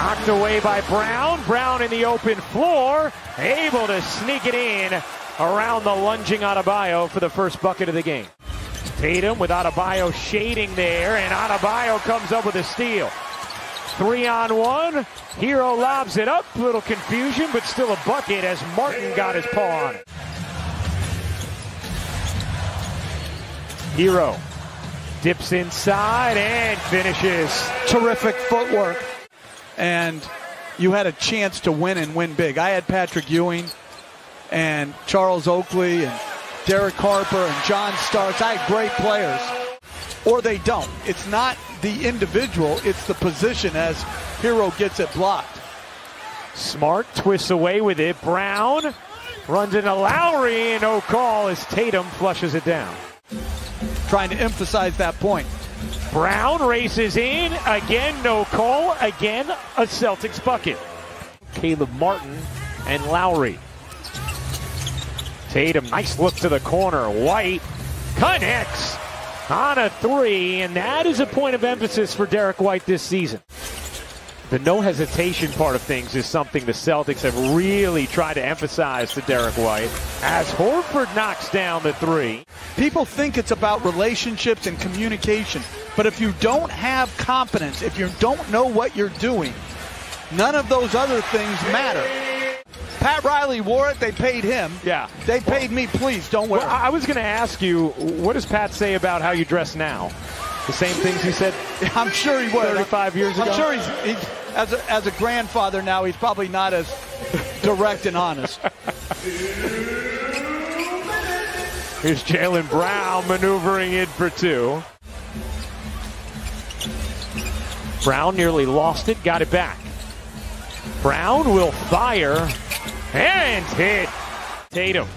Knocked away by Brown. Brown in the open floor. Able to sneak it in around the lunging Adebayo for the first bucket of the game. Tatum with Adebayo shading there, and Adebayo comes up with a steal. Three on one. Herro lobs it up. Little confusion, but still a bucket as Martin got his paw on it. Herro dips inside and finishes. Terrific footwork. And you had a chance to win and win big. I had Patrick Ewing and Charles Oakley and Derek Harper and John Starks. I had great players. Or they don't. It's not the individual, it's the position as Herro gets it blocked. Smart twists away with it. Brown runs into Lowry, and no call as Tatum flushes it down. Trying to emphasize that point. Brown races in. Again, no call. Again, a Celtics bucket. Caleb Martin and Lowry. Tatum, nice look to the corner. White connects on a three, and that is a point of emphasis for Derek White this season. The no hesitation part of things is something the Celtics have really tried to emphasize to Derek White as Horford knocks down the three. People think it's about relationships and communication, but if you don't have confidence, if you don't know what you're doing, none of those other things matter. Pat Riley wore it. They paid him. Yeah. They paid me. Please don't wear Well, it. I was going to ask you, what does Pat say about how you dress now? The same things he said I'm sure he would. 35 years ago? I'm sure he's, he's as a, as a grandfather now. He's probably not as direct and honest. Here's Jaylen Brown maneuvering in for two. Brown nearly lost it, got it back. Brown will fire and hit Tatum.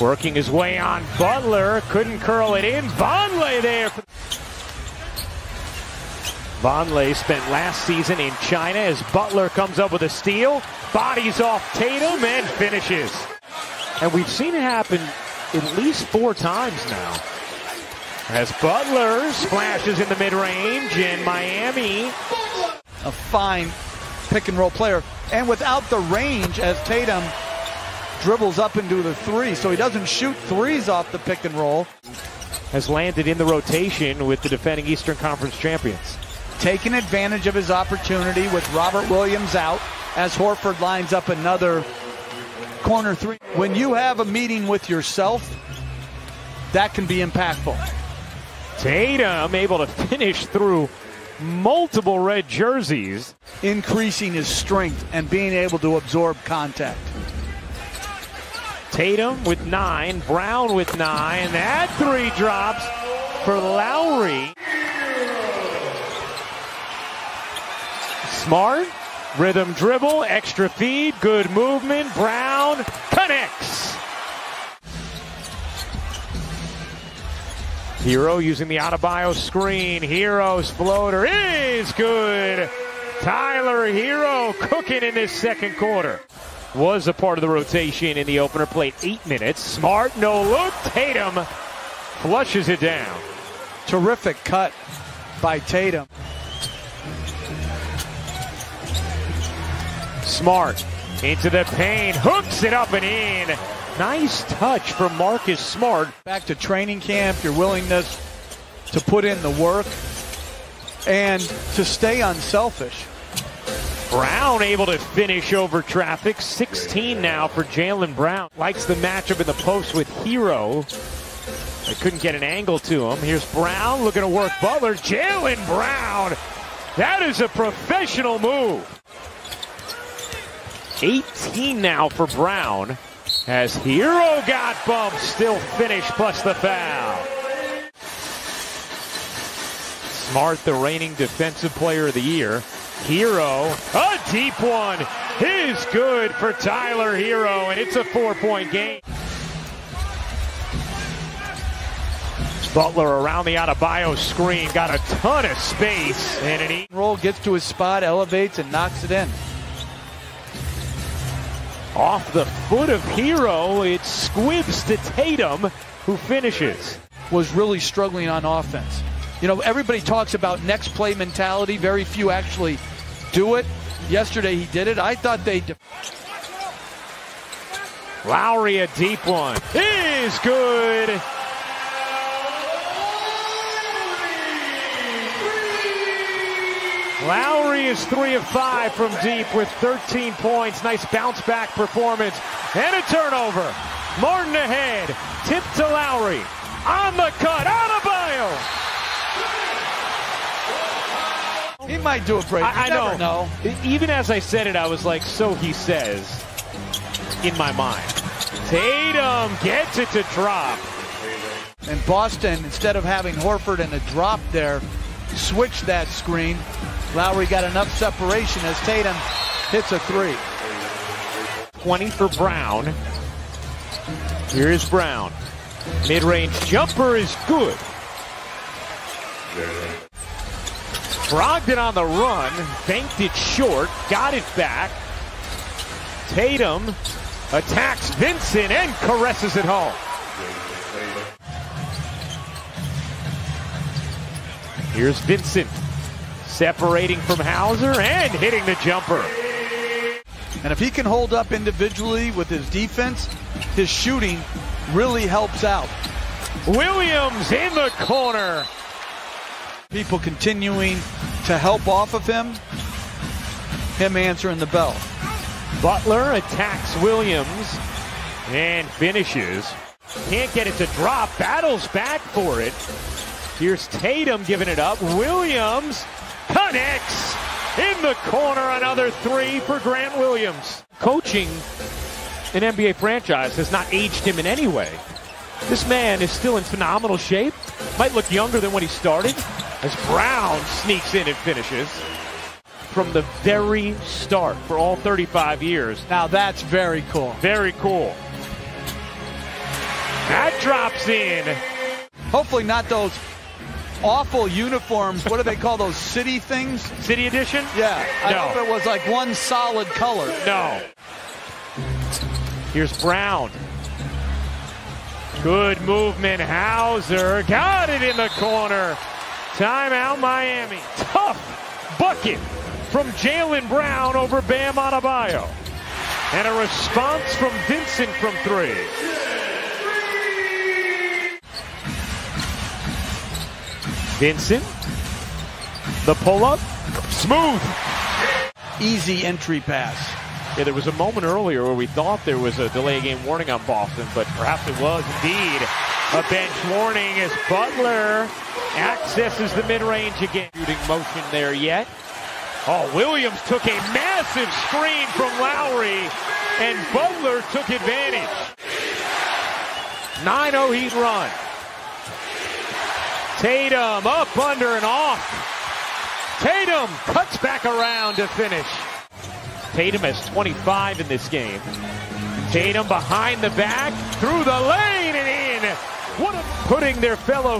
Working his way on Butler, couldn't curl it in. Vonleh there. Vonleh spent last season in China as Butler comes up with a steal, bodies off Tatum, and finishes. And we've seen it happen at least four times now. As Butler splashes in the mid-range in Miami. A fine pick and roll player, and without the range as Tatum dribbles up into the three, so he doesn't shoot threes off the pick and roll. Has landed in the rotation with the defending Eastern Conference champions. Taking advantage of his opportunity with Robert Williams out as Horford lines up another corner three. When you have a meeting with yourself, that can be impactful. Tatum able to finish through multiple red jerseys. Increasing his strength and being able to absorb contact. Tatum with nine, Brown with nine. That three drops for Lowry. Smart, rhythm dribble, extra feed, good movement. Brown connects. Herro using the Adebayo screen. Herro's floater is good. Tyler Herro cooking in this second quarter. Was a part of the rotation in the opener. Played eight minutes. Smart, no look. Tatum flushes it down. Terrific cut by Tatum. Smart into the paint, hooks it up and in. Nice touch from Marcus Smart. Back to training camp, your willingness to put in the work and to stay unselfish. Brown able to finish over traffic. 16 now for Jaylen Brown. Likes the matchup in the post with Herro. They couldn't get an angle to him. Here's Brown looking to work Butler. Jaylen Brown. That is a professional move. 18 now for Brown. As Herro got bumped, still finished plus the foul. Smart, the reigning defensive player of the year. Herro, a deep one, is good for Tyler Herro, and it's a four-point game. Butler around the Adebayo screen, got a ton of space, and an eight roll gets to his spot, elevates, and knocks it in. Off the foot of Herro, It squibs to Tatum, who finishes. Was really struggling on offense. You know, everybody talks about next play mentality. Very few actually do it. Yesterday he did it. I thought they. Lowry, a deep one. Is good. Lowry is three of five from deep with 13 points. Nice bounce back performance. And a turnover. Martin ahead. Tip to Lowry. On the cut. Adebayo. He might do a break. I, I You never know. Even as I said it, I was like, so he says in my mind. Tatum gets it to drop. And Boston, instead of having Horford and a drop there, switched that screen. Lowry got enough separation as Tatum hits a three. 20 for Brown. Here is Brown. Mid-range jumper is good. Brogdon on the run, banked it short, got it back. Tatum attacks Vincent and caresses it home. Here's Vincent separating from Hauser and hitting the jumper. And if he can hold up individually with his defense, his shooting really helps out. Williams in the corner. People continuing to help off of him, him answering the bell. Butler attacks Williams and finishes. Can't get it to drop. Battles back for it. Here's Tatum giving it up. Williams connects in the corner. Another three for Grant Williams. Coaching an NBA franchise has not aged him in any way. This man is still in phenomenal shape. Might look younger than when he started. As Brown sneaks in and finishes. From the very start for all 35 years. Now that's very cool. Very cool. That drops in. Hopefully not those awful uniforms. What do they call those city things? City Edition? Yeah, I No. hope it was like one solid color. No. Here's Brown. Good movement. Hauser got it in the corner. Timeout Miami. Tough bucket from Jaylen Brown over Bam Adebayo. And a response from Vincent from three. Vincent. The pull up. Smooth. Easy entry pass. Yeah, there was a moment earlier where we thought there was a delay game warning on Boston, but perhaps it was indeed a bench warning as Butler accesses the mid-range again. Shooting motion there yet. Oh, Williams took a massive screen from Lowry, and Butler took advantage. 9-0 Heat run. Tatum up under and off. Tatum cuts back around to finish. Tatum has 25 in this game. Tatum behind the back, through the lane and in. What a putting their fellow